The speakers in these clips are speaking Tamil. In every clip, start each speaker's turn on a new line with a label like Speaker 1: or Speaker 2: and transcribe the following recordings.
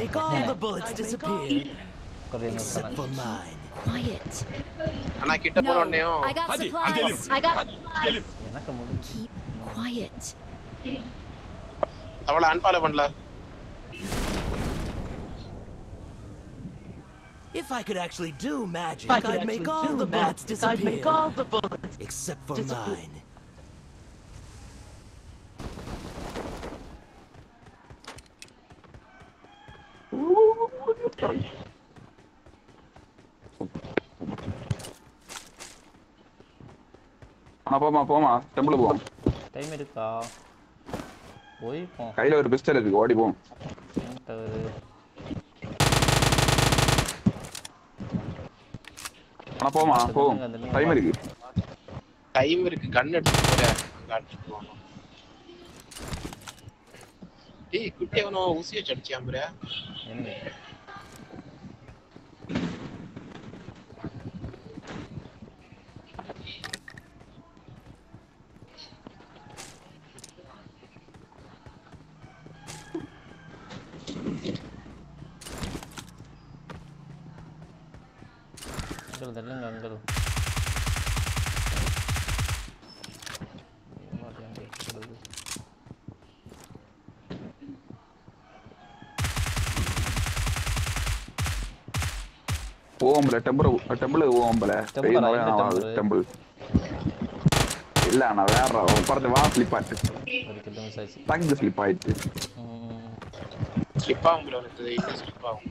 Speaker 1: Make all the bullets disappear
Speaker 2: ஒரு இன்னொரு
Speaker 1: except for mine.
Speaker 3: Quiet.
Speaker 4: ஆனா கிட்ட போன
Speaker 3: No,
Speaker 4: உடனேயும்
Speaker 3: I got
Speaker 5: Hadi,
Speaker 3: supplies. I got
Speaker 2: எனக்கு முடிஞ்சு
Speaker 3: Keep quiet.
Speaker 4: அவளை அன்பால பண்ணல
Speaker 1: If I could actually do magic,
Speaker 6: I could
Speaker 1: I'd make
Speaker 6: actually
Speaker 1: all
Speaker 6: do
Speaker 1: the bullets
Speaker 6: magic, I'd make
Speaker 1: disappear
Speaker 6: all the bullets.
Speaker 1: except for
Speaker 6: disappear.
Speaker 1: mine.
Speaker 7: போமா போமா டெம்பிள் போவோம்.
Speaker 2: டைம் இருக்கா? போய் போ.
Speaker 7: கையில ஒரு பிஸ்டல் இருக்கு. ஓடி போவோம்
Speaker 2: ஒரு
Speaker 7: ஆனா போமா போவோம் டைம் இருக்கு.
Speaker 4: டைம் இருக்கு. கன் எடுத்து போற அங்க அடிச்சுட்டு போகணும். டேய் குட்டி அவனோ ஊசி வச்சு அடிச்சான் ப்ரே
Speaker 2: enemy.
Speaker 7: போவோம்ல டெம்பிள் டெம்பிள்
Speaker 2: temple?
Speaker 7: டெம்பிள் இல்ல நான் வேற பறந்து வா ஸ்லிப் ஆயிட்டு
Speaker 2: ஒரு
Speaker 7: தங்கு ஸ்லிப் ஆயிட்டு
Speaker 4: ஸ்லிப் ஆகும் ப்ரோ இன்னும் ஸ்லிப் ஆகும்.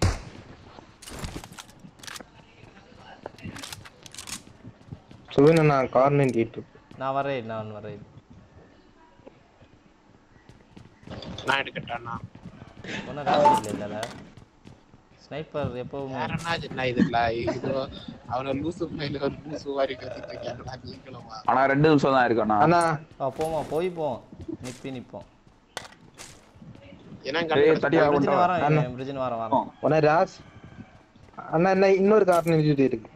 Speaker 8: சுவின நான் கார் நின்றுட்டு
Speaker 2: நான் வரேன் நான் வரேன்
Speaker 4: நான் எடுக்கட்டானா
Speaker 2: ஒன்றும் ராசி இல்லை இல்லைல்ல. ஸ்னைப்பர் எப்பவும்
Speaker 4: அவன லூசு பையில ஒரு லூசு மாதிரி கத்திட்டு இருக்காங்களா நீங்களுமா?
Speaker 7: ஆனா ரெண்டு நிமிஷம் தான் இருக்கண்ணா
Speaker 8: அண்ணா.
Speaker 2: போமா போய் போவோம் நிப்பி நிப்போம்.
Speaker 8: இன்னொரு கார் நின்றுட்டு இருக்கு.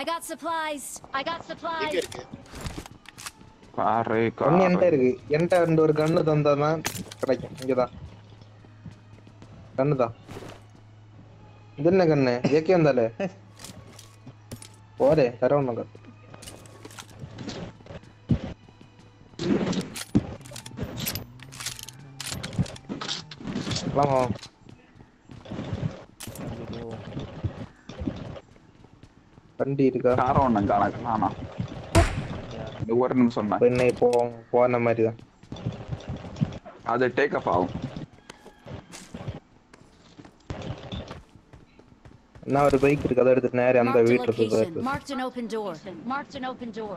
Speaker 3: I got supplies. I got supplies.
Speaker 7: Car
Speaker 8: ஒன்னு என்கிட்ட இருக்கு. என்கிட்ட ரெண்டு ஒரு கண்ணு தந்தாதான் கிடைக்கும். இங்கதான். கண்ணு என்ன கண்ணு ஏக்கே வந்தாலே போரே தர ஒண்ணு வாமா வண்டி இருக்கா
Speaker 7: கார ஒண்ணும் காண காணா ஒரு நிமிஷம்
Speaker 8: போன மாதிரி தான்
Speaker 7: அது டேக் அப் ஆகும்
Speaker 8: என்ன ஒரு பைக் இருக்கு அதை எடுத்துட்டு நேரே அந்த வீட்டுல. போய்
Speaker 3: Marked an open door. Marked an open door.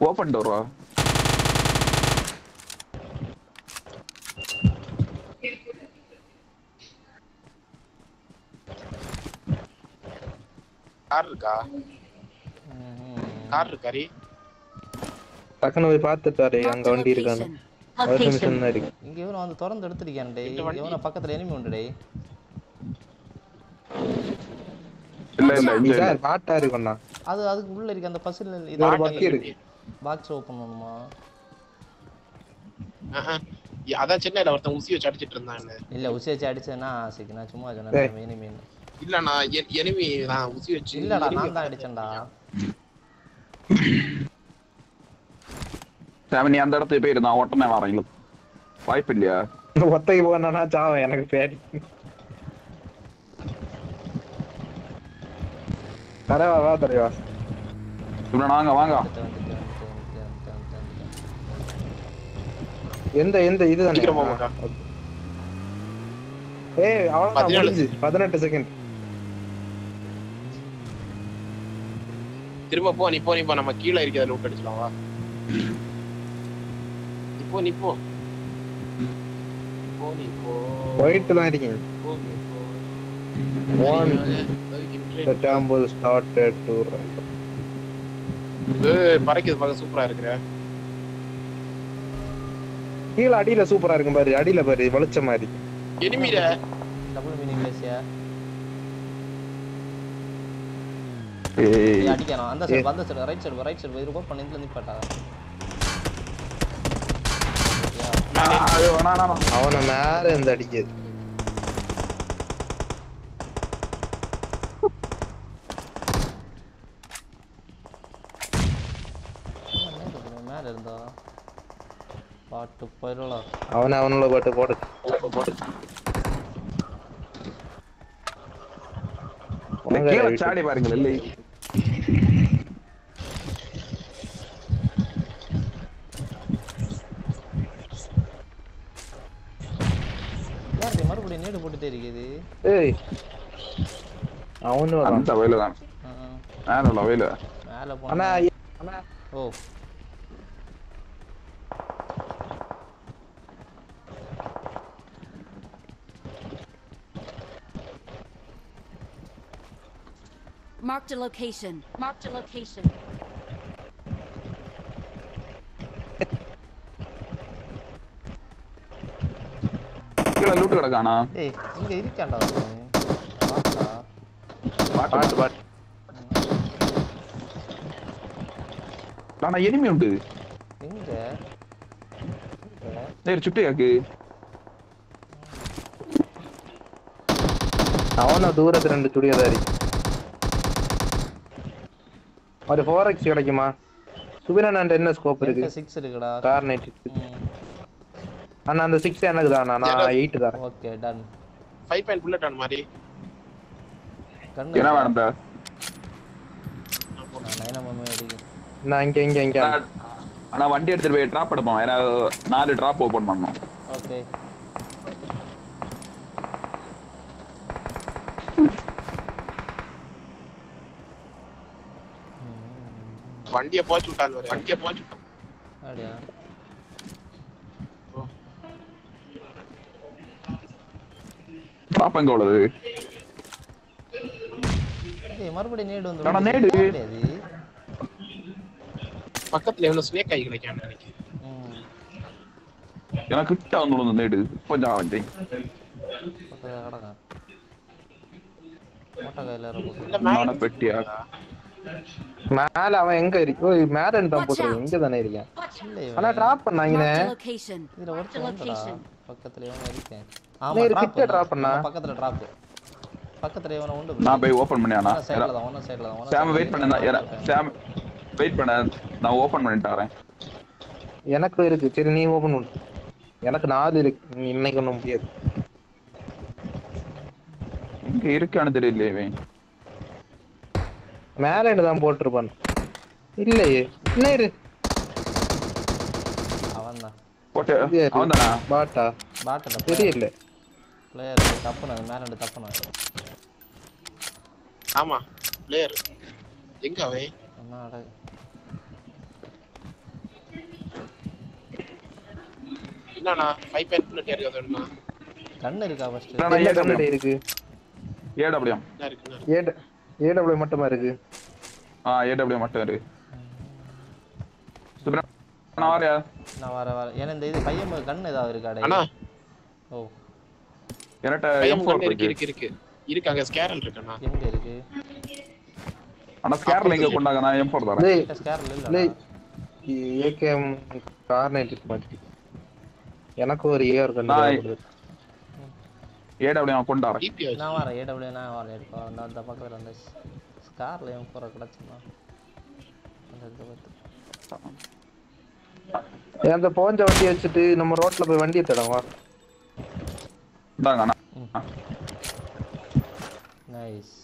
Speaker 7: Open door
Speaker 4: car இருக்கா கார் இருக்காரி
Speaker 8: டக்குன்னு போய் பார்த்துட்டாரு அங்க வண்டி இருக்கான்னு
Speaker 3: location.
Speaker 8: ஒரு நிமிஷம் தான் இருக்கு
Speaker 2: இங்க இவனை வந்து திறந்து எடுத்துருக்கான்
Speaker 4: வண்டி.
Speaker 2: இவனை பக்கத்துல எனிமி உண்டு டேய்
Speaker 7: இல்ல இல்ல இங்க இல்ல.
Speaker 8: சார் பாட்டா இருக்கும்ண்ணா
Speaker 2: அது அதுக்கு உள்ள இருக்கு. அந்த பசில்
Speaker 8: இது ஒரு பக்கி இருக்கு.
Speaker 2: பாக்ஸ் ஓபன்
Speaker 4: அதான் சென்னையில ஒருத்தன் ஊசி வச்சு அடிச்சிட்டு இருந்தான்னு
Speaker 2: இல்ல உசி வச்சு அடிச்சேன்னா சரி நான் சும்மா. சொன்னேன் எனிமி
Speaker 4: இல்ல நான் எனிமி நான் ஊசி வச்சு
Speaker 2: இல்லடா நான் தான் அடிச்சேன்டா.
Speaker 7: சாமி நீ அந்த இடத்துக்கு போயிரு நான் உடனே வரேன் வாய்ப்பு இல்லையா?
Speaker 8: ஒத்தைக்கு போனா எனக்கு பேடி தரவா வா தரவா
Speaker 7: இப்ப நாங்க வாங்க.
Speaker 8: எந்த எந்த இதுதானே?
Speaker 4: சீக்கிரம் போமாக்கா.
Speaker 8: ஏய்
Speaker 4: பதினேழு.
Speaker 8: முடிஞ்சு. பதினெட்டு செகண்ட்
Speaker 4: திரும்ப போ நீ போ நீ போ. நம்ம கீழே இருக்கிறத லூட் அடிச்சலாம் வா. நீ போ நீ போ. போ நீ போ
Speaker 8: போயிட்டு தான் இருக்கீங்க One. The temple started to
Speaker 4: ஏய், பறக்குது பார்க்க சூப்பரா இருக்கிற
Speaker 8: கீழே அடியில சூப்பரா இருக்கும் பாரு அடியில பாரு வளைச்ச மாதிரி.
Speaker 4: எனிமிட.
Speaker 2: டபுள் மீனிங் பேசியா?
Speaker 7: ஏய்.
Speaker 2: அடிக்கணும் அந்த சைடு அந்த side right side right side report பண்ணி இதுல நிப்பாட்டா
Speaker 4: மேலே
Speaker 7: அது வேணா வேணா.
Speaker 8: அவனை மேல இருந்து அடிக்குது
Speaker 2: மேல இருந்தா பாட்டு போயிடலாம்
Speaker 8: அவனை அவனோட பாட்டு போடு
Speaker 7: இந்த கீழே சாடி பாருங்கள் இல்லை
Speaker 2: யாரு மறுபடியும் நேடு போட்டுட்டே இருக்குது
Speaker 8: ஏய் அவனு
Speaker 7: அந்த வயலு தான். மேல வயலு
Speaker 2: மேல
Speaker 8: அண்ணா
Speaker 2: போனா
Speaker 8: அண்ணா
Speaker 2: ஓ
Speaker 3: Marked a location. Marked a location.
Speaker 7: கீழே லூட்டு கிடக்கானா
Speaker 2: டேய் இங்க இருக்கான்டா
Speaker 8: பாட்டு பாட்டு
Speaker 7: ஆனா எனிமி உண்டு
Speaker 2: எங்க?
Speaker 7: நேரு சுட்டு யாக்கு
Speaker 8: அவனை தூரத்து ரெண்டு சுடியதாரி ஒரு ஃபோர் எக்ஸ் கிடைக்குமா? சுபிரன் என்ன ஸ்கோப் இருக்கு?
Speaker 2: six இருக்குடா?
Speaker 8: கார் நைட் அண்ணா அந்த சிக்ஸ் எனக்கு தானா நான் எயிட் தரேன்.
Speaker 2: Okay done
Speaker 4: five point bullet on மாதிரி.
Speaker 7: என்ன வேணும் இந்த?
Speaker 2: நான்
Speaker 8: இங்க இங்க இங்க.
Speaker 7: ஆனா- வண்டி எடுத்துட்டு போய் டிராப் எடுப்போம். ஏன்னா நாலு டிராப் ஓபன் பண்ணணும்.
Speaker 2: ஓகே
Speaker 4: வண்டியை போச்சு விட்டான் பாரு. வண்டியை போச்சு விட்டான்.
Speaker 2: அப்படியா
Speaker 7: டிராப் எங்க உள்ளது
Speaker 2: டேய் மறுபடியும் நேடு வந்து
Speaker 7: ஆனா
Speaker 2: விழுந்துச்சு.
Speaker 7: நேடு.
Speaker 2: கிடையாது
Speaker 4: பக்கத்துல எவ்வளவு ஸ்னேக் ஆகி கிடைக்கான்னு நினைக்கிறேன்
Speaker 2: ம்
Speaker 7: எனக்கு கிட்ட வந்து விழுந்து நேடு கொஞ்சம் வண்டி
Speaker 2: பக்கத்துல கிடக்கான் மொட்டை கையில
Speaker 4: இல்ல
Speaker 2: இருக்கும்
Speaker 4: மேல
Speaker 7: நான பெட்டியா
Speaker 8: மேல அவன் எங்க இருக்கு ஓய் மேல இருந்து தான்
Speaker 3: out.
Speaker 8: இங்க தானே இருக்கேன் ஆனா டிராப்
Speaker 3: location.
Speaker 2: இதுல ஒருத்தன். பக்கத்துல இவன் இருக்கேன் drop
Speaker 8: கிட்ட drop பண்ணா?
Speaker 2: ஆமா, பக்கத்துல டிராப் பக்கத்துல இவனை உண்டு.
Speaker 7: நான் போய் ஓபன் பண்ணியானா
Speaker 2: சைடுல தான் ஒன்னும் சைடுல தான்
Speaker 7: சாம் வெயிட் பண்ண சாம் வெயிட் பண்ண நான் ஓபன் பண்ணிட்டு வரேன்.
Speaker 8: எனக்கு இருக்கு. சரி நீ ஓபன் பண்ணு. எனக்கு நாலு இருக்கு. நீ இன்னைக்கு ஒண்ணும் முடியாது.
Speaker 7: இங்க இருக்கான்னு தெரியலையே இவன்.
Speaker 8: மேல இருந்து தான் போட்டிருப்பான்? இல்லையே. என்ன இரு
Speaker 2: அவன் தான்
Speaker 7: போட்டு?
Speaker 8: பாட்டா
Speaker 2: பாட்டில்
Speaker 8: தெரியல.
Speaker 2: பிளேயர் தப்புனது மேல இருந்து தப்புனது
Speaker 4: ஆமா. பிளேயர் எங்க என்னண்ணா? புல்லட் யாருக்கு வேணும்னா
Speaker 2: கண்ணு இருக்கா ஃபர்ஸ்ட்
Speaker 8: என்ன
Speaker 4: இருக்குண்ணா
Speaker 8: ஏட ஏடபிள்யூ மட்டுமா இருக்கு?
Speaker 7: ஆ ஏடபிள்யூ மட்டும் இரு சுப்ரா நான் வரேன்.
Speaker 2: நான் வர வர ஏன்னா இந்த இது பையன் கண்ணு ஏதாவது இருக்காடே
Speaker 4: அண்ணா.
Speaker 2: ஓ.
Speaker 7: என்கிட்ட
Speaker 4: பையன்
Speaker 7: M4
Speaker 4: கண்ணு இருக்கு.
Speaker 7: இருக்கு
Speaker 4: இருக்கு இருக்கு. இருக்கு அங்க ஸ்கேரல் இருக்குண்ணா
Speaker 2: எங்க இருக்கு?
Speaker 7: ஆனா ஸ்கேர்ல எங்க கொண்டாங்க? நான் M4 தரேன்
Speaker 8: டேய்
Speaker 2: ஸ்கேர்ல இல்ல
Speaker 8: டேய் ஏகேஎம் கார் நைட் இருக்கு மாதிரி எனக்கு ஒரு ஏஆர் கண்டு
Speaker 7: நான். ஏடபிள்யூ நான் கொண்டு வரேன்.
Speaker 4: டிபி
Speaker 2: நான் வரேன் ஏடபிள்யூ நான் வரேன் அந்த பக்கத்துல அந்த ஸ்கார்ல என் போற கிடச்சுமா அந்த
Speaker 8: போஞ்ச வண்டி வச்சுட்டு நம்ம ரோட்ல போய் வண்டியை தேடும் வா
Speaker 7: இந்தாங்க அண்ணா
Speaker 2: நைஸ்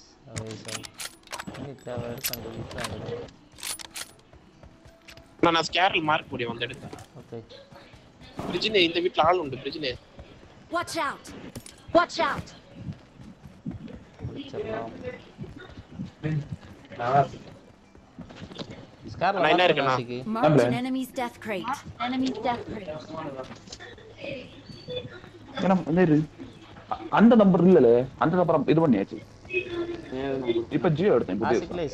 Speaker 4: நான் ஸ்கேரல் மார்க் முடியும் வந்து எடுத்தேன்
Speaker 2: ஓகே
Speaker 4: பிரிஜினே இந்த வீட்ல ஆள் உண்டு பிரிஜினே
Speaker 3: Watch out! Watch out!
Speaker 4: அண்ணா, என்ன?
Speaker 2: ஸ்கார்ல
Speaker 3: Marked an enemy's death crate. Enemy's death crate.
Speaker 7: இரு. அ- அந்த நம்பர் இல்லல அந்த நம்பர் இது பண்ணியாச்சு. இப்ப ஜியோ எடுத்தேன்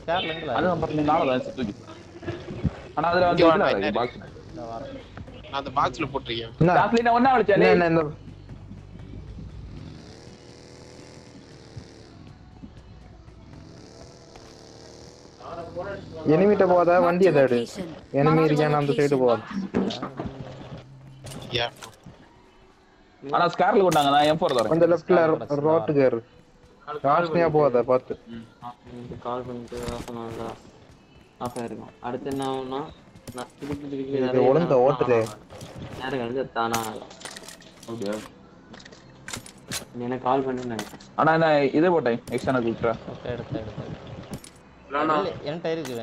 Speaker 2: ஸ்கார்ல
Speaker 7: அந்த நம்பர் நீ நாளை தான் தூக்கி. ஆனா அதுல வந்து
Speaker 4: என்ன
Speaker 7: பாக்ஸ்
Speaker 4: அந்த பாக்ஸ்ல போட்டிருக்கேன்.
Speaker 8: என்ன
Speaker 7: காஸ்ட்லி நான் ஒண்ணா
Speaker 8: என்ன
Speaker 7: வச்சேன்
Speaker 8: எனிமிட்ட போதா வண்டியை
Speaker 3: Marked a
Speaker 8: தேடு
Speaker 3: location.
Speaker 8: enemy
Speaker 3: Marked a
Speaker 8: இருக்கான்னு அந்த சைடு. போகாது.
Speaker 7: ஆனா ஸ்கார்ல கொண்டாங்க நான் எம் தரேன்.
Speaker 8: அந்த லெஃப்ட்ல ரோட்டுக்கு ஏறு ராஷ்னியா போகாத பார்த்து
Speaker 5: கால் பண்ணிட்டு ஆஃப் ஆயிருக்கும் அடுத்து என்ன ஆகும்னா நான் திருப்பி திருப்பி
Speaker 8: ஒழுங்கா ஓட்டுதே.
Speaker 5: நேரம் கழிஞ்சு தானா.
Speaker 7: ஓகே
Speaker 5: நீ எனக்கு கால் பண்ணி நினைக்கிறேன்
Speaker 7: ஆனா நான் இதே போட்டேன் எக்ஸ்டர்னல் கூப்பிட்டா
Speaker 2: ஓகே எடுத்து எடுத்து.
Speaker 6: இல்லைண்ணா
Speaker 2: இல்ல, என்கிட்ட இருக்கு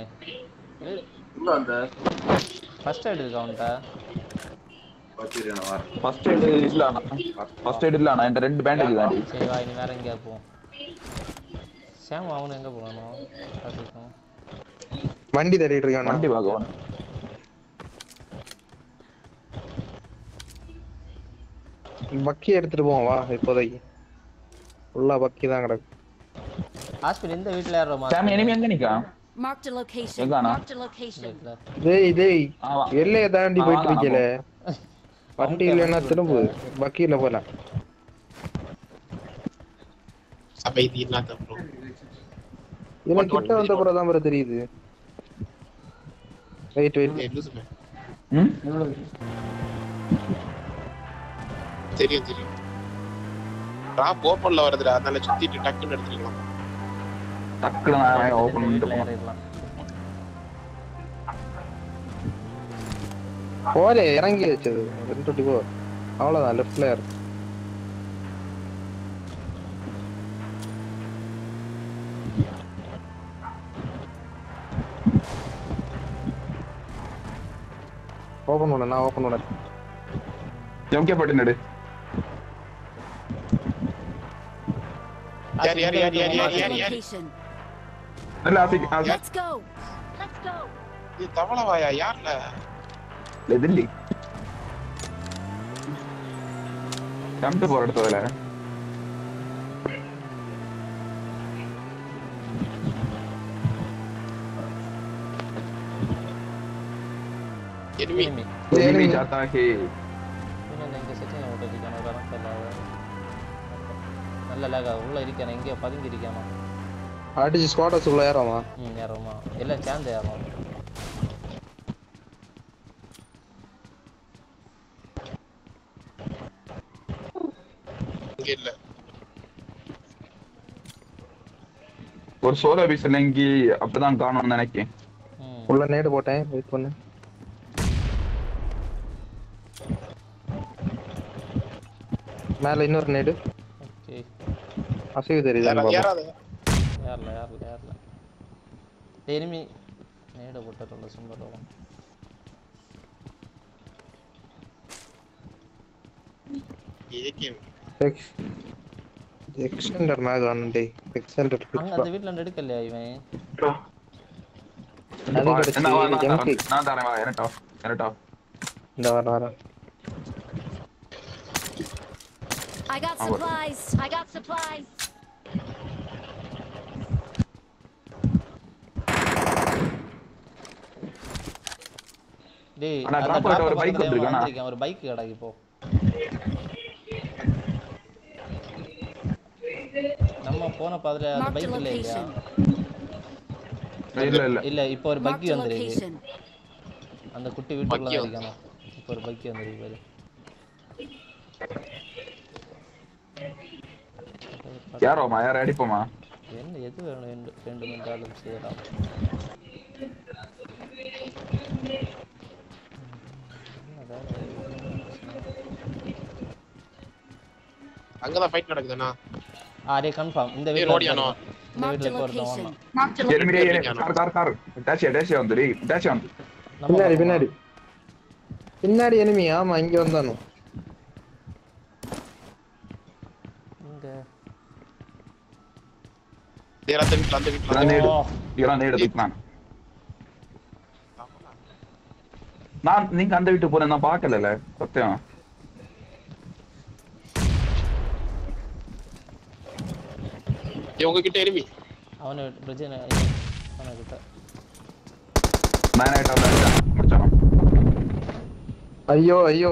Speaker 6: உள்ள அந்த
Speaker 2: ஃபர்ஸ்ட் எய்ட் இருக்கா அவன்கிட்ட
Speaker 6: நான்
Speaker 7: ஃபர்ஸ்ட் எய்ட் இல்ல ஃபர்ஸ்ட் எய்ட் இல்ல என்கிட்ட ரெண்டு பேண்டேஜ்
Speaker 2: சரி வா இனி வேற எங்கேயா போவோம் சேம் அவனு எங்க போகணும்? பார்த்துக்கோம்
Speaker 8: வண்டி தேடிட்டு இருக்கான்.
Speaker 7: வண்டி பார்க்க
Speaker 8: பக்கி எடுத்துட்டு போவோம் வா இப்போதைக்கு. ஃபுல்லா பக்கி தான் கிடக்கு.
Speaker 2: ஹாஸ்பிட்டல் இந்த வீட்டில் ஏறுறோமா
Speaker 7: சாமி எனிமி எங்க நிக்கா?
Speaker 3: Marked a location.
Speaker 7: எங்கானா?
Speaker 3: A location.
Speaker 2: வீட்டில்
Speaker 8: டேய் டேய். எல்லைய தாண்டி போயிட்டு இருக்கல வண்டி இல்லைன்னா திரும்ப. பக்கியில போலாம்
Speaker 4: சபை இது ப்ரோ
Speaker 8: இவன் கிட்ட வந்த பிறகு தான் bro தெரியுது.
Speaker 4: Wait wait.
Speaker 7: ம்?
Speaker 4: தெரியும் தெரியும். ட்ராப் ஓப்பன்ல வருதுடா அதனால சுத்திட்டு டக்குன்னு எடுத்துக்கலாம்
Speaker 7: டக்குனு நான் ஓபன் பண்ணிட்டு
Speaker 2: வீட்டில்
Speaker 7: போனேன்
Speaker 2: ஏறிடலாம்
Speaker 8: போலே இறங்கி வச்சது ரெண்டு டுவெண்ட்டி ஃபோர் அவ்வளோதான் லெஃப்ட்ல ஏறு ஓப்பன் பண்ண நான் ஓப்பன் பண்ண
Speaker 7: எம்கே பட்டு நடு இல்ல Ashik Ashik
Speaker 3: Let's go. Let's go.
Speaker 4: இது தவளவாயா? யார்ல?
Speaker 7: இல்ல தில்லி. கம்ட்டு போற இடத்துல
Speaker 4: எனிமி
Speaker 2: enemy.
Speaker 7: எனிமி ஜாத்தா ஹே
Speaker 2: இன்னும் இங்கே செட்டிங் விட்டு இருக்கான ஒரு இடம் தெரியல. நல்ல லேகா உள்ள இருக்கானே. எங்கேயோ பதுங்கி இருக்கானா
Speaker 8: அடிச்சு ஸ்குவாட்டர்ஸ் உள்ள ஏறாமா
Speaker 2: ம் ஏறோமா எல்லாம் சேர்ந்து ஏறோம்
Speaker 4: இங்க இல்ல.
Speaker 7: ஒரு சோலோ பீஸ் இல்லைங்கி அப்படிதான் காணும்னு நினைக்கேன்.
Speaker 8: உள்ள நேடு போட்டேன் வெயிட் பண்ணு. மேல இன்னொரு நேடு
Speaker 2: ஓகே.
Speaker 8: அசைவு தெரியுது
Speaker 4: யாரா- யாராவது
Speaker 2: ஏறல ஏறல ஏறல எனிமி நேட போட்டுறல சும்மா வரும்
Speaker 4: ஏகேம்
Speaker 8: எக்ஸ்டெண்டர் மேக் ஆனண்டே எக்ஸ்டெண்டர்
Speaker 2: அங்க அந்த வீட்ல இருந்து எடுக்கலையா இவன்
Speaker 8: அது கிடைச்சு
Speaker 7: என்ன வா, நான்
Speaker 8: MK.
Speaker 7: தரேன். நான் தரேன் வா எனட்டா எனட்டா
Speaker 8: இந்த வர வர
Speaker 3: I got supplies. I got supplies.
Speaker 2: டேய்
Speaker 7: ஒரு.
Speaker 2: ஒரு பைக் கிடக்கு இப்போ. நம்ம போன பாதுல அந்த பைக் இல்ல இல்லையா.
Speaker 7: இல்ல இல்ல.
Speaker 2: இல்ல இப்போ ஒரு பக்கி வந்திருக்கு. அந்த குட்டி வீட்டுக்குள்ள அடிக்கணும் இப்போ ஒரு பக்கி வந்திருக்கு பாரு.
Speaker 7: யாரோமா யார் அடிப்போமா?
Speaker 2: என்ன எது வேணும்? வேண்டும் என்றாலும் செய்யலாம்.
Speaker 4: அங்கதான் ஃபைட் நடக்குதுண்ணா.
Speaker 2: ஆரே கன்ஃபார்ம் இந்த வீட்ல. இந்த வீட்ல
Speaker 7: car car car dash dash வந்து டேஷ் வந்து.
Speaker 2: நம்ம
Speaker 8: பின்னாடி? பின்னாடி. பின்னாடி enemy ஆமா இங்க வந்தானு.
Speaker 2: இங்க.
Speaker 4: அந்த வீட்டுல
Speaker 7: நான். நீங்க அந்த வீட்டுக்கு போறேன் நான் பாக்கல சத்தியம்.
Speaker 4: இவங்க கிட்ட எனிமி
Speaker 2: அவனு
Speaker 7: நைன் ஆயிட்டா முடிச்சானோ
Speaker 8: ஐயோ ஐயோ.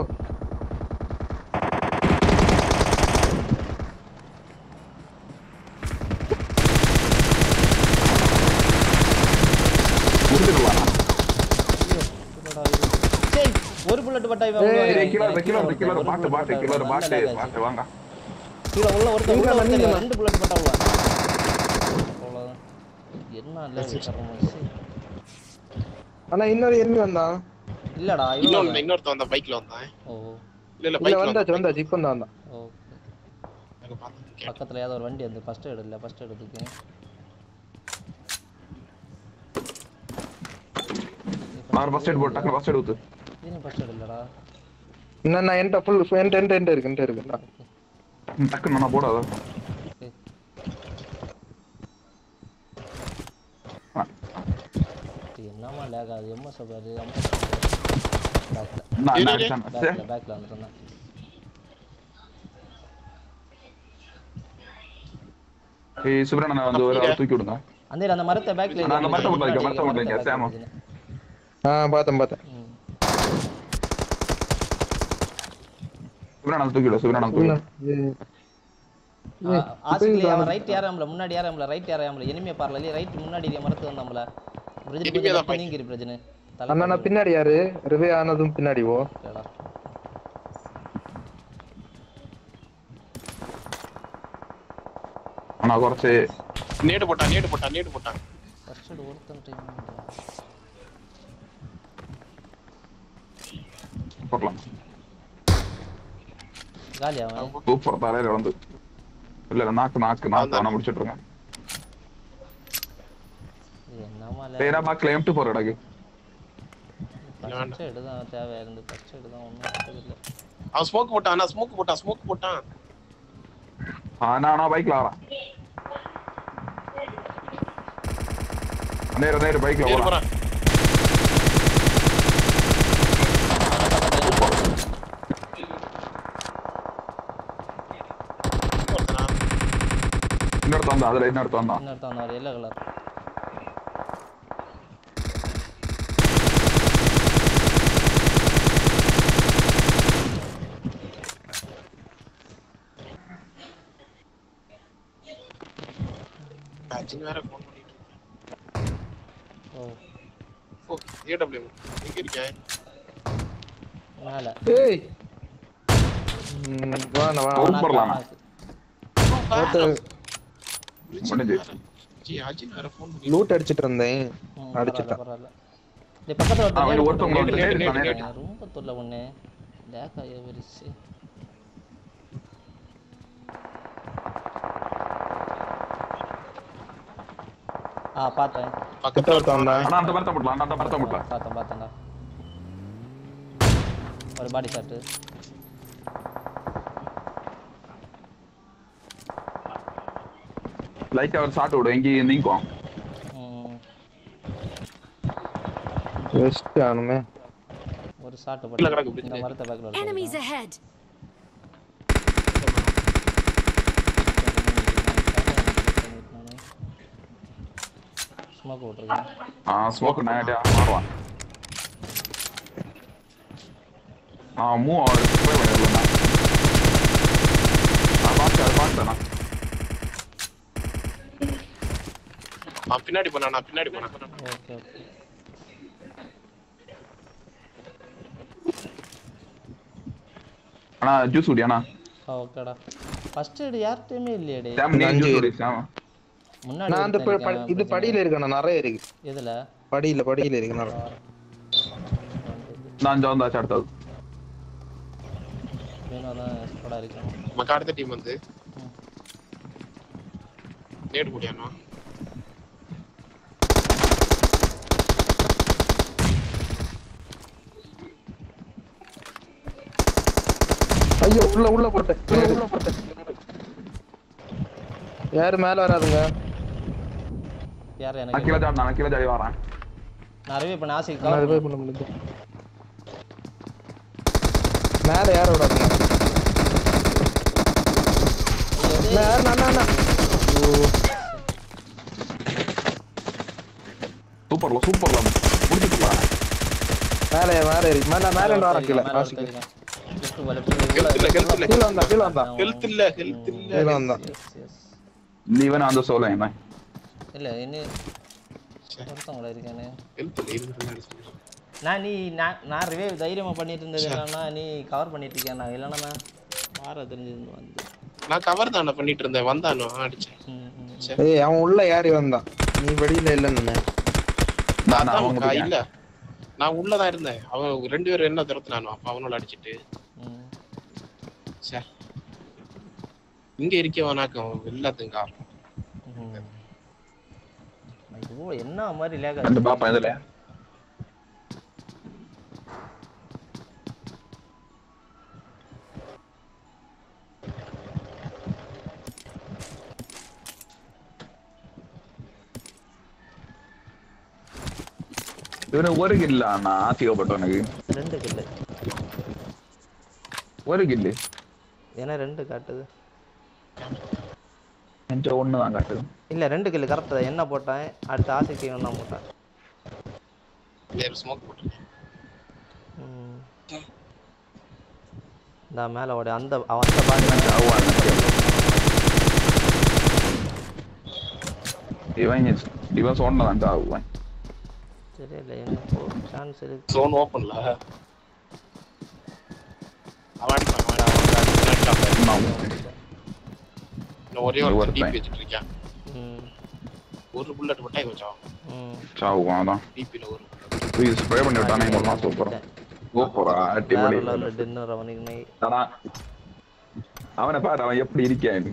Speaker 7: முடிச்சிருவானா
Speaker 2: ஐயோ, என்னடா இது? டேய், ஒரு புல்லட் பட்டா இவன்
Speaker 7: வருது, கீழ வருது, பாட்டு பாட்டு வருது, பாட்டு பாட்டு வாங்க.
Speaker 2: கீழே உள்ள ஒருத்தன் ரெண்டு புல்லட் போட்டா உள்ள அவ்வளவுதான். என்ன
Speaker 8: ஆனா இன்னொரு எண்ணி வந்தான்
Speaker 2: இல்லடா
Speaker 4: இன்னொன்னு
Speaker 2: இவ்வளவு
Speaker 4: இன்னொருத்தன் வந்தான் பைக்ல வந்தான்.
Speaker 2: ஓ.
Speaker 4: இல்ல இல்ல
Speaker 8: இல்ல
Speaker 4: பைக்ல
Speaker 8: வந்தாச்சு வந்தாச்சு இப்ப தான் வந்தான்.
Speaker 2: ஓகே
Speaker 4: வந்தான்
Speaker 2: பக்கத்துல ஏதோ ஒரு வண்டி வந்து ஃபர்ஸ்ட் எய்ட் இல்ல ஃபர்ஸ்ட் எய்டுக்கு
Speaker 7: நான் ஃபர்ஸ்ட் எய்ட் போட்டு ஃபர்ஸ்ட் எய்ட் ஊத்து.
Speaker 2: இது ஃபர்ஸ்ட் எய்ட் இல்லடா.
Speaker 8: இன்னும் நான் என்கிட்ட ஃபுல் என்கிட்ட என்கிட்ட என்கிட்ட இருக்கு என்கிட்ட இருக்கு நான்
Speaker 7: ம், டக்குன்னு நான் போடாத
Speaker 2: ஓகே என்னமா லேக் ஆகுது எம்எஸ்
Speaker 7: என்ன அடிச்சேன்
Speaker 2: பேக்ல பேக்ல வந்துட்டேன்
Speaker 7: ஏய் சுப்ரண்ணா வந்து ஒரு ஆள் தூக்கி விடுங்க
Speaker 2: அந்த அந்த மரத்தை பேக்ல
Speaker 7: நான் அந்த மரத்தை போட்டு வைக்க, மரத்தை போட்டு வைக்க, சேமா.
Speaker 8: ஆ பார்த்தேன் பார்த்தேன்
Speaker 7: சுப்ரண்ணா தூக்கி விடு சுப்ரண்ணா தூக்கி விடு
Speaker 2: ஆசிக்லி அவன் ரைட் ஏறாமல முன்னாடி ஏறாமல ரைட் ஏறாமல எனிமே பாரல ரைட் முன்னாடி இதே மரத்து வந்தாமல பிரஜன்
Speaker 8: நான் பின்னாடி யாரு? ரிவே ஆனதும் பின்னாடி ஓ?
Speaker 7: நான் குறைச்சு.
Speaker 4: நேடு போட்டான் நேடு போட்டான் நேடு போட்டான்
Speaker 2: ஃபர்ஸ்ட் ஒருத்தன் டைம்
Speaker 7: போடலாம்
Speaker 2: காலி அவன்.
Speaker 7: சூப்பர் தலையில வந்து. இல்ல நாக்கு நாக்கு நாக்கு வேணா முடிச்சிட்டுருங்க
Speaker 2: என்னமா
Speaker 7: பேரா பாக்கல எம்டி போற இடக்கு
Speaker 2: ஃபர்ஸ்ட் எய்டு தான் தேவையா இருந்து ஃபர்ஸ்ட் எய்டு தான் ஒன்றும் இல்லை
Speaker 4: அவன் ஸ்மோக் போட்டான் நான் ஸ்மோக் போட்டான் ஸ்மோக் போட்டான்.
Speaker 7: ஆ நான் நான் பைக்ல வரேன் நேர நேர பைக்ல
Speaker 4: நேரு
Speaker 7: போறேன்
Speaker 4: போறான்
Speaker 7: இன்னொருத்த வந்தா அதுல
Speaker 2: இன்னொருத்தன் வந்தார் எல்லோ கலர்
Speaker 4: வேற ஃபோன் பண்ணிட்டு
Speaker 2: ஓ.
Speaker 4: ஓ ஏடபிள்யூ எங்க
Speaker 2: மேலே.
Speaker 8: ஏய். வா
Speaker 7: முடிஞ்சு.
Speaker 4: ஜி அஜின் வேற ஃபோன் பண்ணி
Speaker 8: லூட் அடிச்சிட்டு இருந்தேன் அடிச்சிட்டான்
Speaker 2: பரவாயில்ல இந்த பக்கத்தில் ஒருத்தன்
Speaker 4: நேரு.
Speaker 2: ரொம்ப தொல்லை லேக் ஆகி வருச்சு ஆ பார்த்தேன்
Speaker 8: கிட்ட ஒருத்தன் வந்தான்
Speaker 7: அண்ணா அந்த மரத்தை போட்டலாம் அந்த மரத்தை போட்டலாம்
Speaker 2: பார்த்தேன் பார்த்தேன்டா ஒரு பாடி ஷாட்டு
Speaker 7: லைட்டா ஒரு ஷாட் விடு எங்கேயும் நீங்கும்
Speaker 8: வெஸ்ட் ஆனுமே
Speaker 2: ஒரு ஷாட்டு
Speaker 4: உள்ள கிடக்கு
Speaker 2: போட்டு இந்த
Speaker 4: பிடிச்சிட்டு.
Speaker 2: மரத்தை பேக்கில்
Speaker 3: Enemies ahead!
Speaker 2: ஸ்மோக் போட்டிருக்கேன்
Speaker 7: ஆ ஸ்மோக் நேரடியா மாறுவான். ஆ மூவ் அவர் போய் பண்ணிடலாம் நான் பார்த்தேன் அது நான்
Speaker 4: பின்னாடி போனான் நான் பின்னாடி போனேன்
Speaker 2: ஓகே ஓகே.
Speaker 7: அண்ணா ஜூஸ் குடியாண்ணா.
Speaker 2: ஆ ஓகேடா. ஃபர்ஸ்ட் எய்டு யார்கிட்டயுமே இல்லையேடே.
Speaker 7: சாம் நீ ஜூஸ் குடி சாம்
Speaker 2: முன்னாடி
Speaker 8: நான் அந்த
Speaker 2: இருக்கான்,
Speaker 8: இது படியில இருக்கணும் நிறைய இருக்கு.
Speaker 2: எதுல?
Speaker 8: படியில படியில இருக்கு நிறைய
Speaker 7: நான் அஞ்சா வந்தாச்சு அடுத்தது.
Speaker 2: வேணும் தான் ஸ்குவாடா
Speaker 4: நமக்கு அடுத்த டீம் வந்து நேடு முடியானோ
Speaker 8: ஐயோ உள்ள உள்ள போட்டேன். உள்ள போட்டேன். யாரு மேல வராதுங்க?
Speaker 2: யார் எனக்கு
Speaker 7: கீழே ஜாடி நான் கீழே ஜாடி வரேன்.
Speaker 2: நான் ரிவே பண்ண
Speaker 8: நான்
Speaker 2: cover
Speaker 8: ரிவைவ் பண்ண முடியுது மேல யார விடாதுங்க
Speaker 2: பண்ணு.
Speaker 8: யாரு நான் நான்.
Speaker 7: சூப்பர்ல சூப்பர்ல முடிச்சுட்டு போறேன்.
Speaker 8: மேல மேல இருக்கு. மேல மேல இருந்து வர கீழே
Speaker 4: இல்ல.
Speaker 8: கீழே வந்தா கீழே வந்தா.
Speaker 4: ஹெல்த் இல்ல ஹெல்த் இல்ல.
Speaker 8: கீழே வந்தான்
Speaker 2: Yes, yes.
Speaker 7: நீ வேணா அந்த சோலை என்ன?
Speaker 2: இல்ல இன்னும் ஒருத்தன் கூட இருக்கானே. நான் நீ நான் நான் ரிவைவ் தைரியமா பண்ணிட்டு இருந்தது என்னன்னா நீ கவர் பண்ணிட்டு இருக்கியா நான் இல்லைன்னா நான் மாற தெரிஞ்சது வந்து.
Speaker 4: நான் கவர் தானே பண்ணிட்டு இருந்தேன் வந்தானோ அடிச்சேன்.
Speaker 2: ம், ம்.
Speaker 4: சரி.
Speaker 8: ஏய் அவன் உள்ள யாரி வந்தான். நீ வெளியில இல்லன்னு.
Speaker 7: நான் அவங்க
Speaker 4: கா- இல்ல. நான் உள்ளதான் இருந்தேன். அவன் ரெண்டு பேரும் என்ன துரத்துனானோ அப்ப அவனோட அடிச்சிட்டு.
Speaker 2: ம்.
Speaker 4: சே. இங்க இருக்கவனாக்கும் எல்லாத்துக்கும் காரணம்.
Speaker 2: ஐயோ என்ன மாதிரி லேக்
Speaker 7: அந்த பாப்பா இதுல இவனுக்கு ஒரு கில்ல அண்ணா? ஆசைப்பட்டவனுக்கு
Speaker 2: ரெண்டு கில்லு
Speaker 7: ஒரு கில்லு
Speaker 2: ஏன்னா ரெண்டு காட்டுது.
Speaker 7: என்கிட்ட ஒண்ணு தான் காட்டுது.
Speaker 2: இல்ல ரெண்டு கில்லு கரெக்டா என்ன போட்டேன்? அடுத்த ஆசைக்கு ஒன்றா போட்டேன்.
Speaker 4: வேற ஸ்மோக் போட்டு
Speaker 2: ம். இந்த மேல ஓடி. அந்த அந்த பாடி
Speaker 7: இவன் இவன் சொன்னதான் சாவுவான்
Speaker 2: தெரியல எனக்கு சான்ஸ் இருக்கு.
Speaker 4: சோன் ஓப்பன்ல அவன் அவன் அவன் அடிப்பான் பாரு.
Speaker 7: ஆமா.
Speaker 4: இன்னும் ஒரே ஒரு. டிபி வச்சுட்டு இருக்கான்
Speaker 2: ம்.
Speaker 4: ஒரு புல்லட் மட்டும் கொஞ்சம்
Speaker 2: ம்
Speaker 7: சாவுவான் அதான்
Speaker 4: டிபில ஒரு
Speaker 7: இது ஸ்ப்ரே பண்ணி விட்டானே சூப்பரா சூப்பரா அடிப்படை
Speaker 2: லெவலில் டின்னர் அவனுக்கு
Speaker 7: அவனை பாரு அவன் எப்படி இருக்கான்